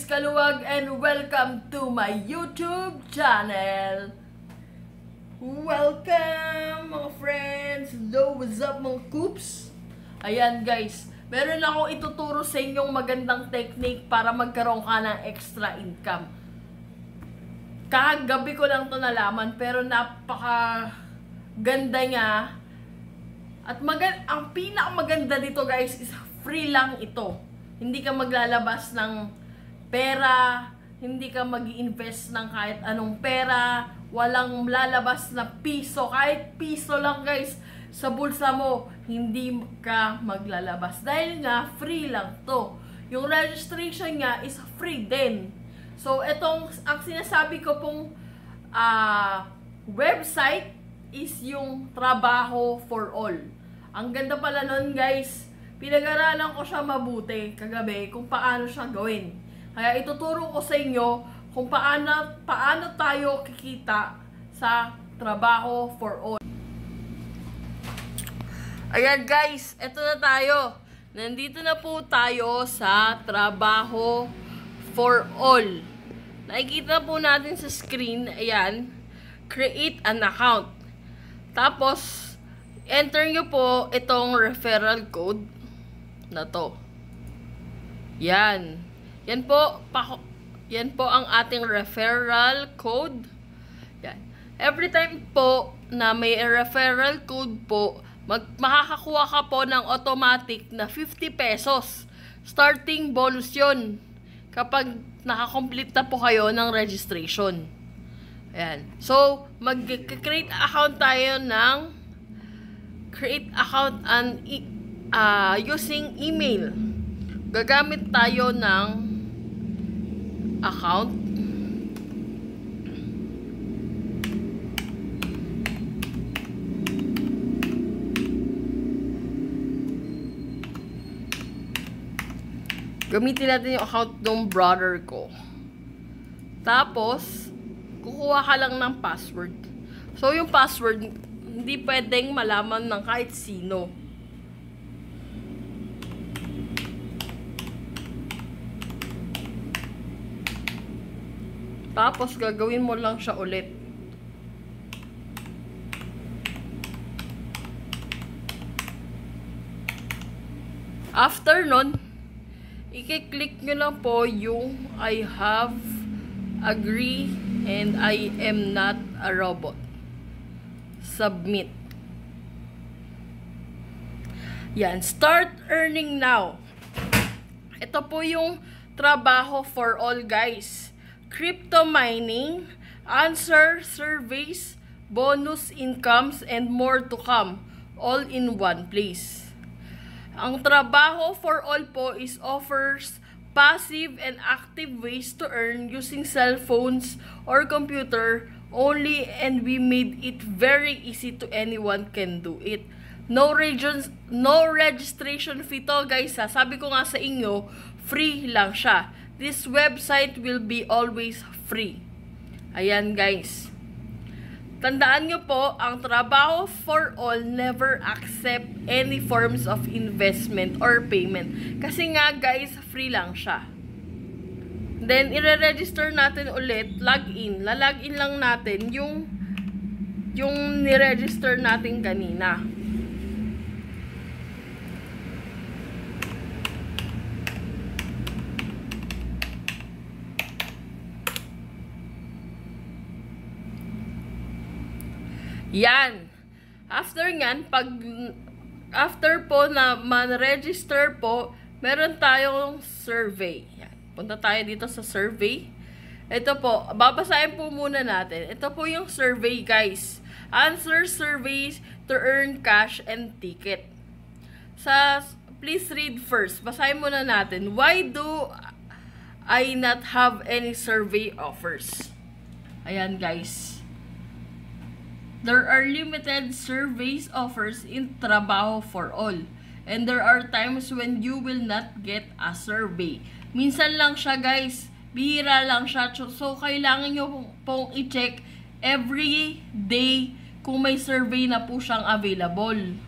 guys, kaluwag and welcome to my YouTube channel. Welcome mga friends! Hello, what's up mga coops? Ayan guys, meron ako ituturo sa inyong magandang technique para magkaroon ka ng extra income. Kagabi ko lang to nalaman pero napaka ganda niya. At magan ang pinakamaganda dito guys is free lang ito. Hindi ka maglalabas ng pera, hindi ka mag invest ng kahit anong pera, walang lalabas na piso, kahit piso lang guys, sa bulsa mo, hindi ka maglalabas. Dahil nga, free lang to. Yung registration nga is free din. So, itong, ang sinasabi ko pong uh, website is yung trabaho for all. Ang ganda pala nun guys, Pinag-aralan ko siya mabuti kagabi kung paano siya gawin. Kaya ituturo ko sa inyo kung paano, paano tayo kikita sa trabaho for all. Ayan guys, eto na tayo. Nandito na po tayo sa trabaho for all. Nakikita po natin sa screen, ayan, create an account. Tapos, enter nyo po itong referral code na to. Yan. Yan po, pa, yan po ang ating referral code. Yan. Every time po na may referral code po, mag, makakakuha ka po ng automatic na 50 pesos. Starting bonus yun. Kapag nakakomplete na po kayo ng registration. Ayan. So, mag-create account tayo ng create account and uh, using email. Gagamit tayo ng account. Gamitin natin yung account ng brother ko. Tapos, kukuha ka lang ng password. So, yung password, hindi pwedeng malaman ng kahit sino. Tapos, gagawin mo lang siya ulit. After nun, i-click nyo lang po yung I have agree and I am not a robot. Submit. Yan. Start earning now. Ito po yung trabaho for all guys crypto mining, answer surveys, bonus incomes, and more to come, all in one place. Ang trabaho for all po is offers passive and active ways to earn using cell phones or computer only and we made it very easy to anyone can do it. No regions, no registration fee to guys ha. Sabi ko nga sa inyo, free lang siya. This website will be always free. Ayan guys. Tandaan nyo po, ang trabaho for all never accept any forms of investment or payment. Kasi nga guys, free lang siya. Then, ire-register natin ulit, login. Lalagin lang natin yung yung ni-register natin kanina. Yan. After nyan, pag after po na man-register po, meron tayong survey. Yan. Punta tayo dito sa survey. Ito po, babasahin po muna natin. Ito po yung survey, guys. Answer surveys to earn cash and ticket. Sa, please read first. Basahin muna natin. Why do I not have any survey offers? Ayan, guys. There are limited surveys offers in Trabaho for All. And there are times when you will not get a survey. Minsan lang siya guys. Bihira lang siya. So, kailangan nyo pong i-check every day kung may survey na po siyang available.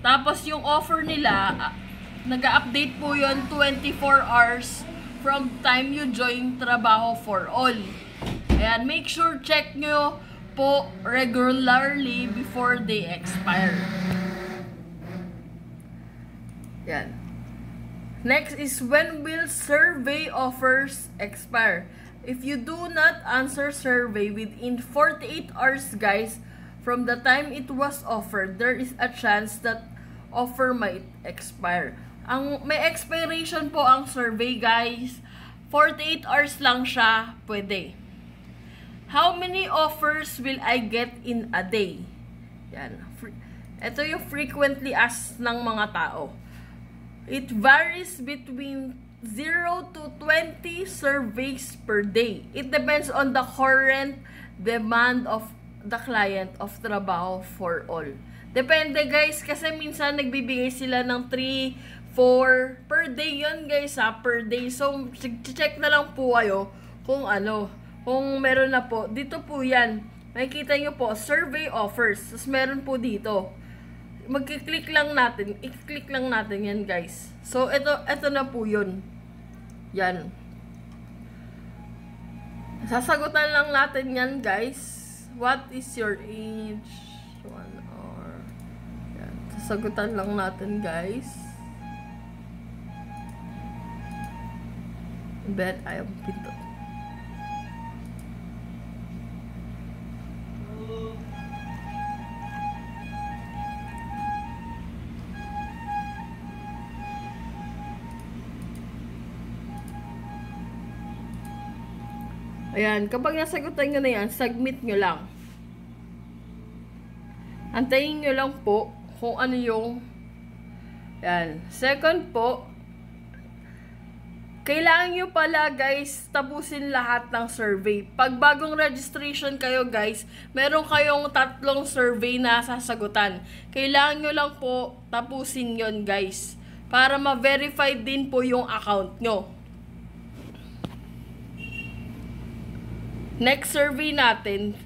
Tapos, yung offer nila, uh, nag-update po yon 24 hours from time you join trabaho for all. Ayan, make sure check nyo po regularly before they expire. Yan. Next is when will survey offers expire? If you do not answer survey within 48 hours, guys, from the time it was offered, there is a chance that offer might expire. Ang may expiration po ang survey, guys. 48 hours lang siya, pwede. How many offers will I get in a day? Yan. Ito yung frequently asked ng mga tao. It varies between 0 to 20 surveys per day. It depends on the current demand of the client of trabaho for all. Depende guys, kasi minsan nagbibigay sila ng 3, 4 per day yon guys ha, per day. So, check na lang po kayo kung ano, kung meron na po. Dito po yan, makikita nyo po, survey offers. Tapos meron po dito magki-click lang natin, i-click lang natin yan guys. So, ito, ito na po yun. Yan. Sasagutan lang natin yan guys. What is your age? One hour. Yan. Sasagutan lang natin guys. Bet ayaw pinto. Ayan, kapag nasagutan nyo na yan, submit nyo lang. Antayin nyo lang po kung ano yung Ayan. Second po, kailangan nyo pala guys tapusin lahat ng survey. Pag bagong registration kayo guys, meron kayong tatlong survey na sasagutan. Kailangan nyo lang po tapusin yon guys. Para ma-verify din po yung account nyo. Next survey natin.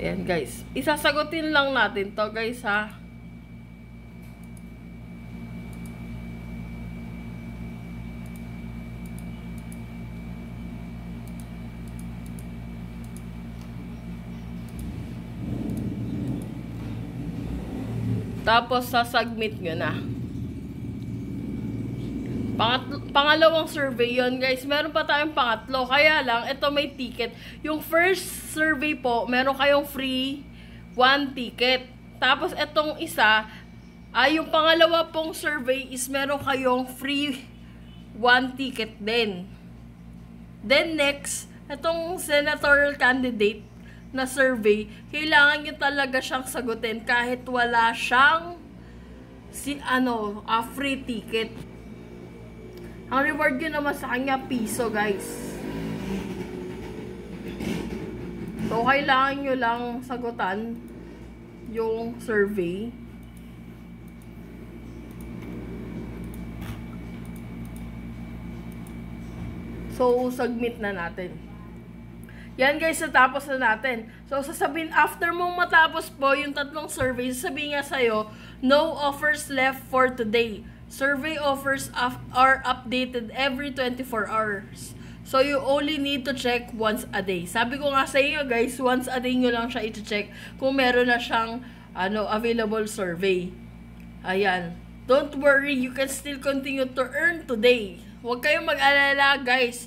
Ayan guys. Isasagutin lang natin to guys ha. Tapos, sasubmit nyo na. Pangat pangalawang survey yon guys. Meron pa tayong pangatlo. Kaya lang, ito may ticket. Yung first survey po, meron kayong free one ticket. Tapos, itong isa, ay ah, yung pangalawa pong survey is meron kayong free one ticket din. Then next, itong senatorial candidate na survey, kailangan nyo talaga siyang sagutin kahit wala siyang si ano, a free ticket. Ang reward yun naman sa kanya, piso, guys. So, kailangan nyo lang sagutan yung survey. So, submit na natin. Yan guys, natapos na natin. So, sasabihin, after mong matapos po yung tatlong survey, sasabihin nga sa'yo, no offers left for today. Survey offers are updated every 24 hours. So, you only need to check once a day. Sabi ko nga sa inyo guys, once a day nyo lang siya i-check kung meron na siyang ano, available survey. Ayan. Don't worry, you can still continue to earn today. Huwag kayong mag-alala guys.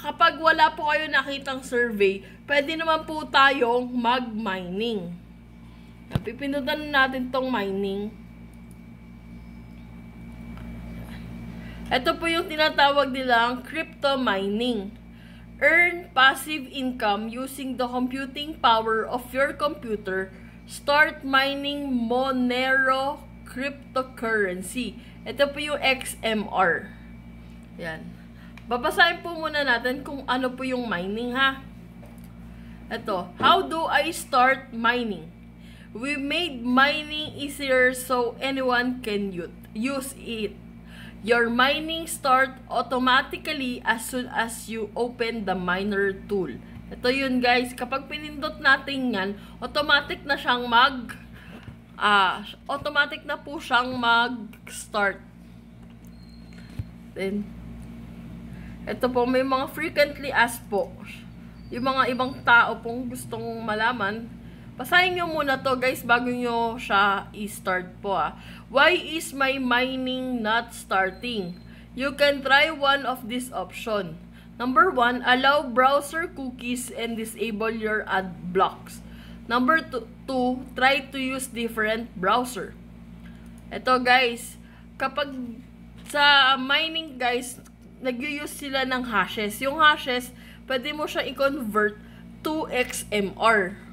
kapag wala po kayo nakitang survey, pwede naman po tayong mag-mining. Pipindutan natin tong mining. Ito po yung tinatawag nilang crypto mining. Earn passive income using the computing power of your computer. Start mining Monero cryptocurrency. Ito po yung XMR. Yan. Babasahin po muna natin kung ano po yung mining ha. Ito, how do I start mining? We made mining easier so anyone can use it. Your mining start automatically as soon as you open the miner tool. Ito yun guys, kapag pinindot natin yan, automatic na siyang mag uh, automatic na po siyang mag-start. natin. Ito po, may mga frequently asked po. Yung mga ibang tao pong gustong malaman, Basahin nyo muna to guys bago nyo siya i-start po ah. Why is my mining not starting? You can try one of this option. Number one, allow browser cookies and disable your ad blocks. Number two, two try to use different browser. Ito guys, kapag sa mining guys, nag-use sila ng hashes. Yung hashes, pwede mo siya i-convert to XMR.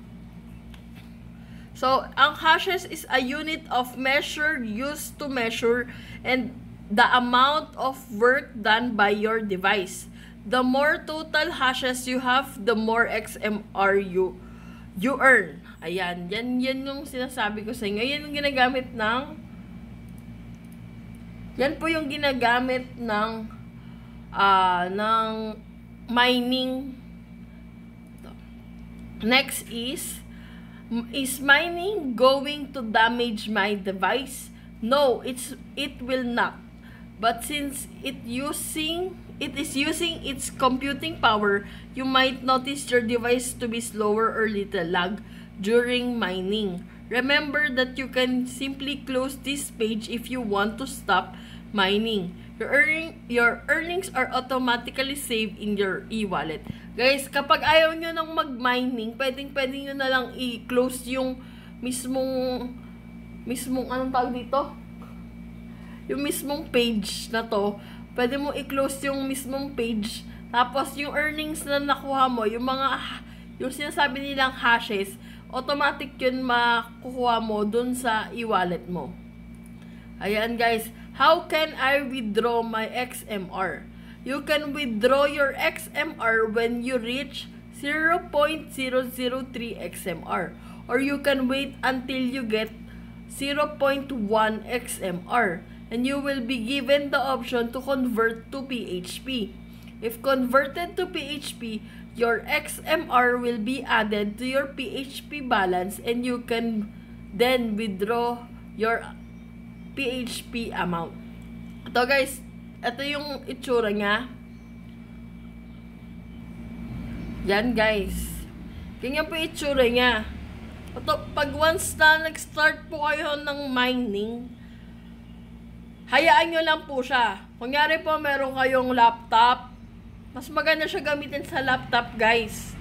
So, ang hashes is a unit of measure used to measure and the amount of work done by your device. The more total hashes you have, the more XMR you, you earn. Ayan, yan, yan yung sinasabi ko sa inyo. Yan yung ginagamit ng yan po yung ginagamit ng uh, ng mining. Next is Is mining going to damage my device? No, it's it will not. But since it using it is using its computing power, you might notice your device to be slower or little lag during mining. Remember that you can simply close this page if you want to stop mining. Your, earning, your earnings are automatically saved in your e-wallet. Guys, kapag ayaw nyo nang mag-mining, pwedeng pwedeng nyo na lang i-close yung mismong mismong anong tawag dito? Yung mismong page na to. Pwede mo i-close yung mismong page. Tapos yung earnings na nakuha mo, yung mga yung sinasabi nilang hashes, automatic yun makukuha mo dun sa e-wallet mo. Ayan guys, how can I withdraw my XMR? You can withdraw your XMR when you reach 0.003 XMR or you can wait until you get 0.1 XMR and you will be given the option to convert to PHP. If converted to PHP, your XMR will be added to your PHP balance and you can then withdraw your PHP amount. Ito guys, ito yung itsura niya. Yan guys. Ganyan po itsura niya. Ito, pag once na nag-start po kayo ng mining, hayaan nyo lang po siya. Kunyari po meron kayong laptop, mas maganda siya gamitin sa laptop guys.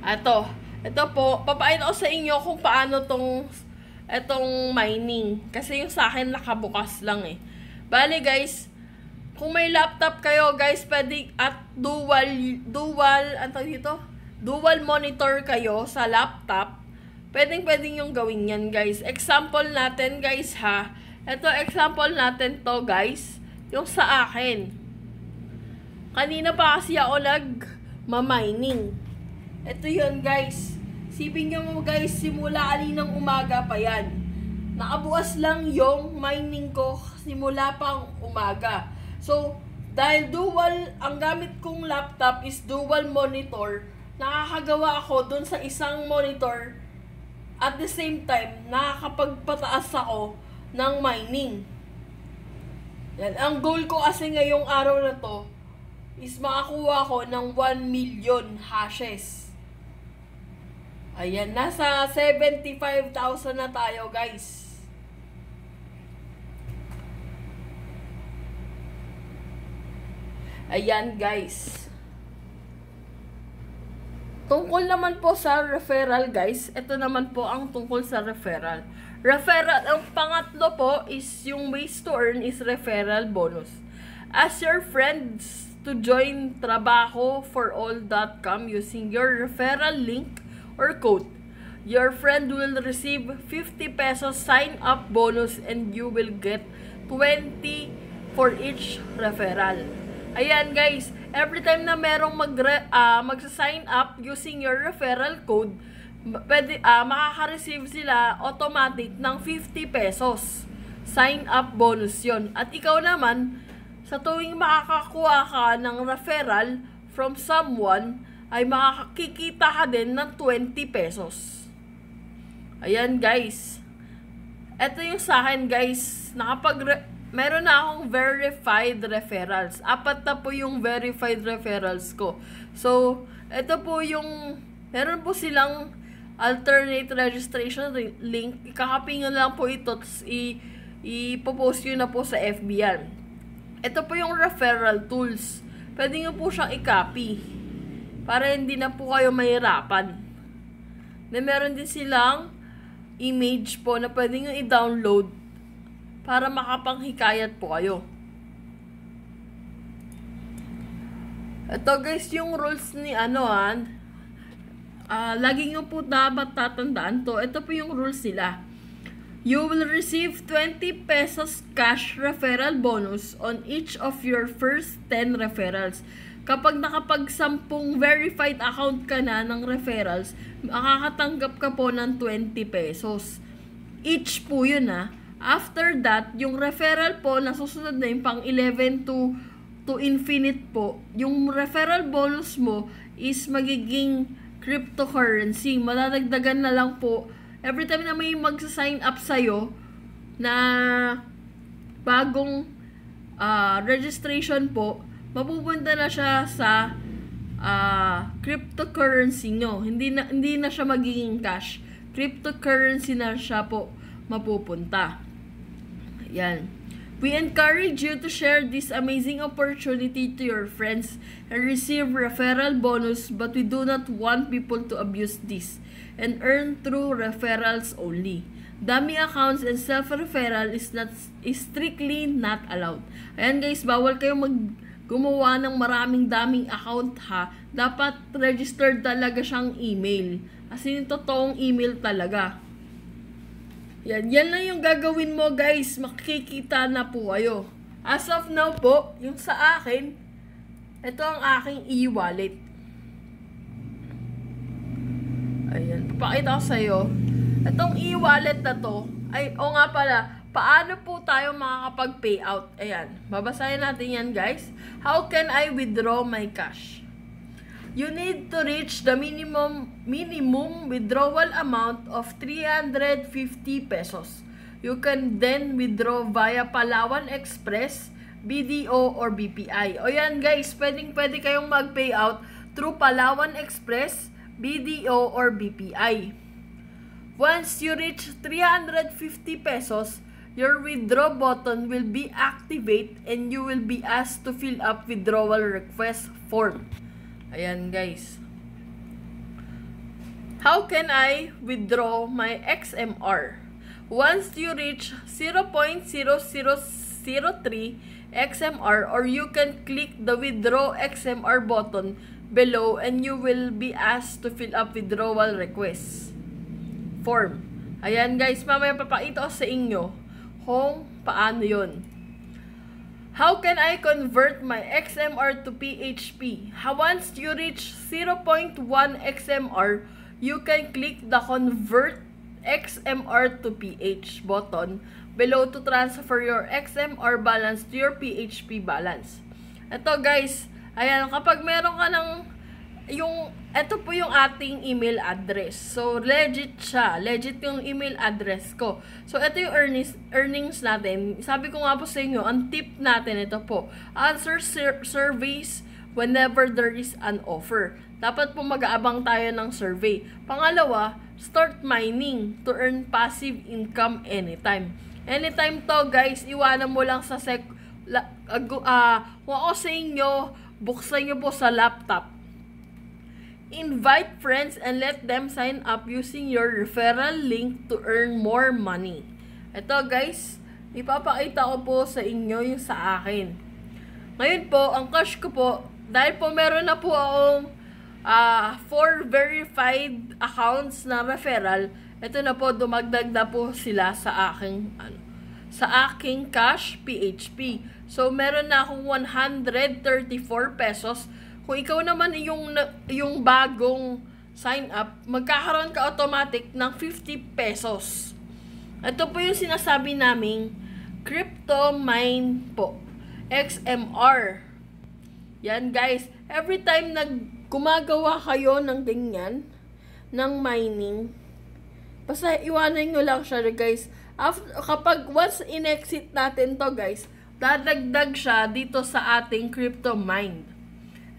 Ito, ito po, papain ko sa inyo kung paano tong etong mining. Kasi yung sa akin nakabukas lang eh. Bale guys, kung may laptop kayo guys, pwede at dual, dual, ano dito? Dual monitor kayo sa laptop. Pwedeng pwedeng yung gawin yan guys. Example natin guys ha. Ito example natin to guys. Yung sa akin. Kanina pa kasi ako nag ma-mining. Ito yun guys. Sipin nyo mo guys, simula kaninang umaga pa yan. Nakabukas lang yung mining ko simula pang umaga. So, dahil dual, ang gamit kong laptop is dual monitor, nakakagawa ako dun sa isang monitor at the same time, nakakapagpataas ako ng mining. Yan. Ang goal ko kasi ngayong araw na to is makakuha ko ng 1 million hashes. Ayan, nasa 75,000 na tayo, guys. Ayan, guys. Tungkol naman po sa referral, guys. Ito naman po ang tungkol sa referral. Referral, ang pangatlo po is yung ways to earn is referral bonus. Ask your friends to join trabahoforall.com using your referral link or code. Your friend will receive 50 pesos sign-up bonus and you will get 20 for each referral. Ayan guys, every time na merong mag uh, magsa-sign up using your referral code, pwede, uh, makaka-receive sila automatic ng 50 pesos. Sign up bonus yon At ikaw naman, sa tuwing makakakuha ka ng referral from someone, ay makakikita ka din ng 20 pesos. Ayan guys. Ito yung sa akin guys, nakapag meron na akong verified referrals. Apat na po yung verified referrals ko. So, ito po yung, meron po silang alternate registration link. Ikakopy nyo lang po ito, ipopost nyo na po sa FB Ito po yung referral tools. Pwede nyo po siyang i-copy. Para hindi na po kayo mahirapan. Na meron din silang image po na pwede nyo i-download para makapanghikayat po kayo. Ito guys, yung rules ni ano ah, uh, lagi nyo po dapat tatandaan to. Ito po yung rules nila. You will receive 20 pesos cash referral bonus on each of your first 10 referrals. Kapag nakapag 10 verified account ka na ng referrals, makakatanggap ka po ng 20 pesos. Each po yun ah. After that, yung referral po, nasusunod na yung pang 11 to, to infinite po, yung referral bonus mo is magiging cryptocurrency. Madadagdagan na lang po, every time na may magsa-sign up sa'yo na bagong uh, registration po, mapupunta na siya sa uh, cryptocurrency nyo. Hindi na, hindi na siya magiging cash. Cryptocurrency na siya po mapupunta. Yan. We encourage you to share this amazing opportunity to your friends and receive referral bonus but we do not want people to abuse this and earn through referrals only. Dummy accounts and self-referral is not is strictly not allowed. Ayan guys, bawal kayo mag gumawa ng maraming daming account ha. Dapat registered talaga siyang email. As in, totoong email talaga. Yan, yan lang yung gagawin mo guys. Makikita na po kayo. As of now po, yung sa akin, ito ang aking e-wallet. Ayan, papakita ko sa'yo. Itong e-wallet na to, ay, o nga pala, paano po tayo makakapag-payout? Ayan, babasahin natin yan guys. How can I withdraw my cash? You need to reach the minimum minimum withdrawal amount of 350 pesos. You can then withdraw via Palawan Express, BDO, or BPI. O yan guys, pwedeng pwede kayong mag-payout through Palawan Express, BDO, or BPI. Once you reach 350 pesos, your withdraw button will be activated and you will be asked to fill up withdrawal request form. Ayan guys. How can I withdraw my XMR? Once you reach 0.0003 XMR or you can click the withdraw XMR button below and you will be asked to fill up withdrawal request form. Ayan guys, mamaya papakita ko sa inyo kung paano yon. How can I convert my XMR to PHP? Once you reach 0.1 XMR, you can click the Convert XMR to PH button below to transfer your XMR balance to your PHP balance. Ito guys, ayan, kapag meron ka ng yung, ito po yung ating email address. So, legit siya. Legit yung email address ko. So, ito yung earnings, earnings natin. Sabi ko nga po sa inyo, ang tip natin ito po. Answer sur surveys whenever there is an offer. Dapat po mag-aabang tayo ng survey. Pangalawa, start mining to earn passive income anytime. Anytime to, guys, iwanan mo lang sa sec... La, uh, uh, kung ako sa inyo, buksan nyo po sa laptop Invite friends and let them sign up using your referral link to earn more money. Ito guys, ipapakita ko po sa inyo yung sa akin. Ngayon po, ang cash ko po, dahil po meron na po akong uh, four verified accounts na referral, ito na po, dumagdag na po sila sa aking, ano, sa aking cash PHP. So, meron na akong 134 pesos kung ikaw naman yung, yung bagong sign up, magkakaroon ka automatic ng 50 pesos. Ito po yung sinasabi naming crypto mine po. XMR. Yan guys, every time nag gumagawa kayo ng ganyan, ng mining, basta iwanan nyo lang siya guys. After, kapag once in-exit natin to guys, dadagdag siya dito sa ating crypto mind.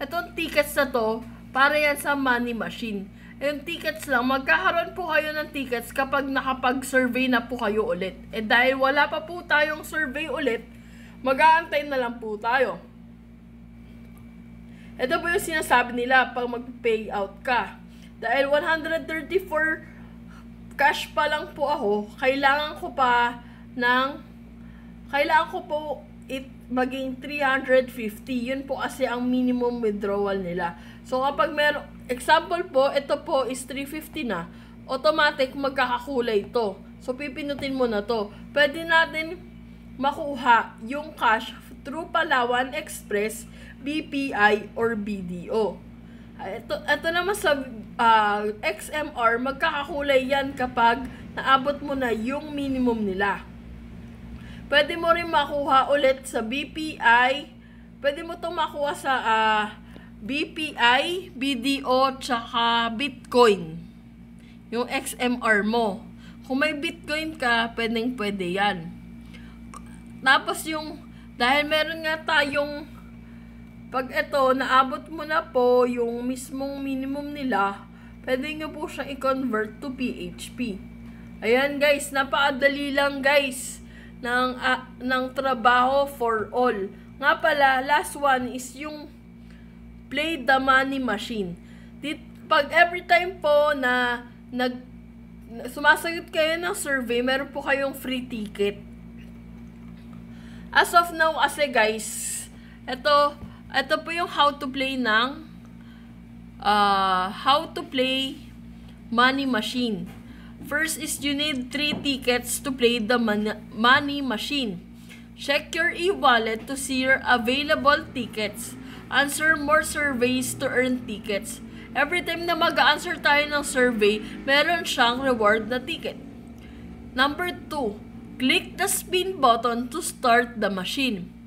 Itong tickets na to, para yan sa money machine. Yung tickets lang, magkakaroon po kayo ng tickets kapag nakapag-survey na po kayo ulit. Eh dahil wala pa po tayong survey ulit, mag-aantay na lang po tayo. Ito po yung sinasabi nila pag mag-pay out ka. Dahil 134 cash pa lang po ako, kailangan ko pa ng kailangan ko po it maging 350. Yun po kasi ang minimum withdrawal nila. So kapag meron example po, ito po is 350 na. Automatic magkakakulay ito. So pipinutin mo na to. Pwede natin makuha yung cash through Palawan Express BPI, or BDO. Ito, ito naman sa uh, XMR, magkakakulay yan kapag naabot mo na yung minimum nila. Pwede mo rin makuha ulit sa BPI. Pwede mo itong makuha sa uh, ah, BPI, BDO, tsaka Bitcoin. Yung XMR mo. Kung may Bitcoin ka, pwedeng pwede yan. Tapos yung, dahil meron nga tayong pag ito, naabot mo na po yung mismong minimum nila, pwede nyo po siyang i-convert to PHP. Ayan guys, napakadali lang guys ng, uh, ng trabaho for all. Nga pala, last one is yung play the money machine. Dit, pag every time po na nag sumasagot kayo ng survey, meron po kayong free ticket. As of now, kasi guys, ito, ito po yung how to play ng uh, how to play money machine. First is you need 3 tickets to play the money machine. Check your e-wallet to see your available tickets. Answer more surveys to earn tickets. Every time na mag-answer tayo ng survey, meron siyang reward na ticket. Number 2, click the spin button to start the machine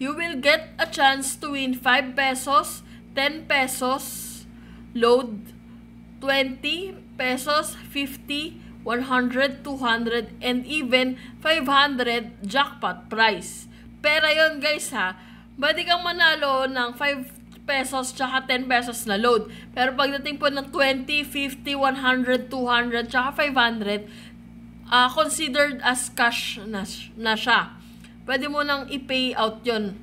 you will get a chance to win 5 pesos, 10 pesos, load 20 pesos, 50, 100, 200, and even 500 jackpot prize. Pero yon guys ha, pwede kang manalo ng 5 pesos tsaka 10 pesos na load. Pero pagdating po ng 20, 50, 100, 200, tsaka 500, uh, considered as cash na, na siya pwede mo nang i-pay out yon.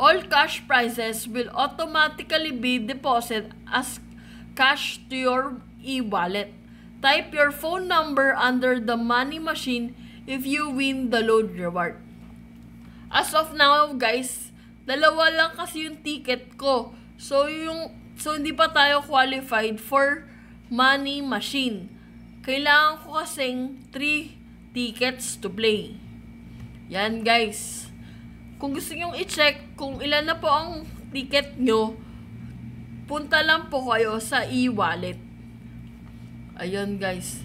All cash prizes will automatically be deposited as cash to your e-wallet. Type your phone number under the money machine if you win the load reward. As of now, guys, dalawa lang kasi yung ticket ko. So, yung, so hindi pa tayo qualified for money machine. Kailangan ko kasing 3 tickets to play. Yan guys. Kung gusto nyo i-check kung ilan na po ang ticket nyo, punta lang po kayo sa e-wallet. Ayun guys.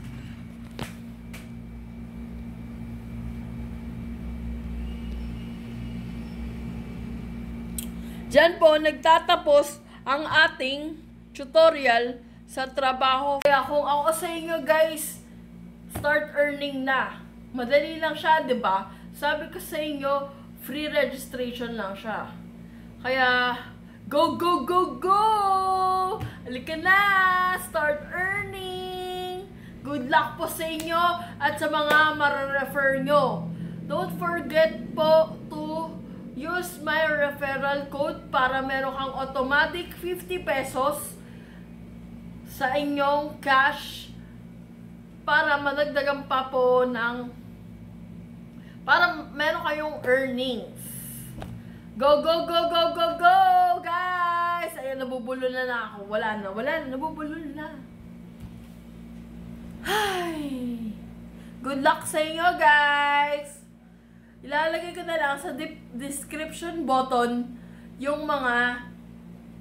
Diyan po nagtatapos ang ating tutorial sa trabaho. Kaya kung ako sa inyo guys, start earning na. Madali lang siya, 'di ba? Sabi ko sa inyo, free registration lang siya. Kaya, go, go, go, go! Halika na! Start earning! Good luck po sa inyo at sa mga mararefer nyo. Don't forget po to use my referral code para meron kang automatic 50 pesos sa inyong cash para madagdagan pa po ng para meron kayong earnings. Go, go, go, go, go, go, guys! Ayun, nabubulol na na ako. Wala na, wala na, nabubulol na. Ay! Good luck sa inyo, guys! Ilalagay ko na lang sa description button yung mga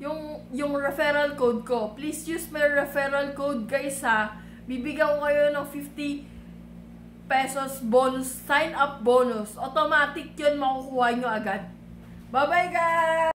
yung yung referral code ko. Please use my referral code, guys, ha. Bibigyan ko kayo ng 50 pesos bonus, sign up bonus. Automatic yun makukuha nyo agad. Bye-bye guys!